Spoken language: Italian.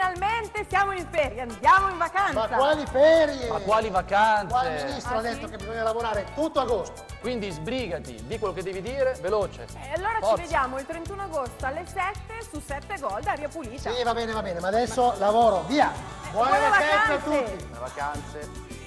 finalmente siamo in ferie, andiamo in vacanza. Ma quali ferie? Ma quali vacanze? Qua il ministro Ah, ha detto sì? che bisogna lavorare tutto agosto. Quindi sbrigati, di quello che devi dire, veloce. E allora Forza. ci vediamo il 31 agosto alle 7 su 7 gol aria pulita. Sì, va bene, va bene, ma adesso lavoro, via. Eh, buone buone vacanze a tutti. Buone vacanze.